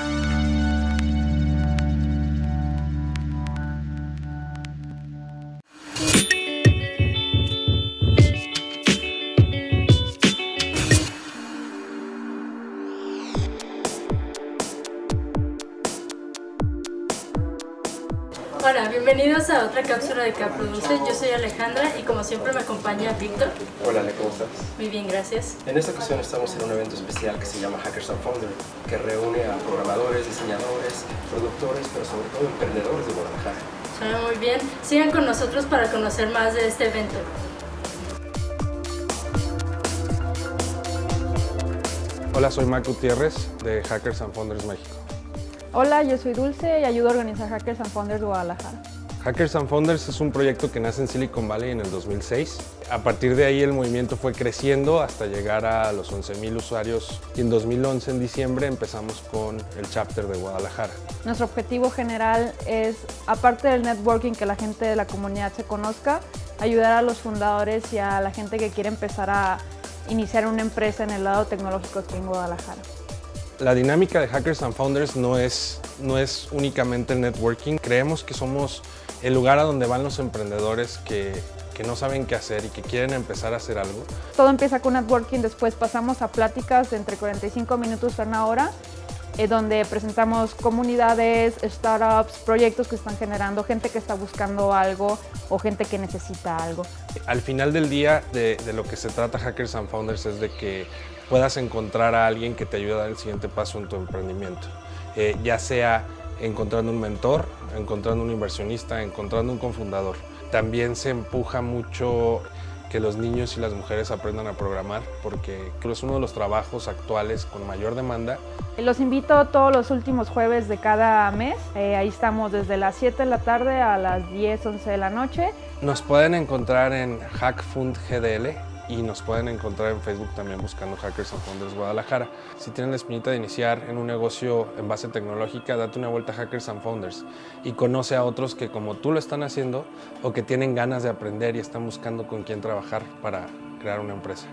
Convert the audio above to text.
Thank you. Hola, bienvenidos a otra cápsula de Caproduce. Yo soy Alejandra y como siempre me acompaña Víctor. Hola, Ale, ¿cómo estás? Muy bien, gracias. En esta ocasión estamos en un evento especial que se llama Hackers and Founders, que reúne a programadores, diseñadores, productores, pero sobre todo emprendedores de Guadalajara. Suena muy bien. Sigan con nosotros para conocer más de este evento. Hola, soy Mac Gutiérrez de Hackers and Founders México. Hola, yo soy Dulce y ayudo a organizar Hackers and Founders Guadalajara. Hackers and Founders es un proyecto que nace en Silicon Valley en el 2006. A partir de ahí el movimiento fue creciendo hasta llegar a los 11.000 usuarios y en 2011, en diciembre, empezamos con el chapter de Guadalajara. Nuestro objetivo general es, aparte del networking, que la gente de la comunidad se conozca, ayudar a los fundadores y a la gente que quiere empezar a iniciar una empresa en el lado tecnológico aquí en Guadalajara. La dinámica de Hackers and Founders no es, no es únicamente el networking. Creemos que somos el lugar a donde van los emprendedores que, que no saben qué hacer y que quieren empezar a hacer algo. Todo empieza con networking, después pasamos a pláticas de entre 45 minutos a una hora eh, donde presentamos comunidades, startups, proyectos que están generando, gente que está buscando algo o gente que necesita algo. Al final del día, de, lo que se trata Hackers and Founders es de que puedas encontrar a alguien que te ayude a dar el siguiente paso en tu emprendimiento, eh, ya sea encontrando un mentor, encontrando un inversionista, encontrando un cofundador. También se empuja mucho que los niños y las mujeres aprendan a programar porque creo que es uno de los trabajos actuales con mayor demanda. Los invito todos los últimos jueves de cada mes. Eh, ahí estamos desde las 7 de la tarde a las 10, 11 de la noche. Nos pueden encontrar en Hackfund GDL y nos pueden encontrar en Facebook también buscando Hackers and Founders Guadalajara. Si tienen la espinita de iniciar en un negocio en base tecnológica, date una vuelta a Hackers and Founders y conoce a otros que como tú lo están haciendo o que tienen ganas de aprender y están buscando con quién trabajar para crear una empresa.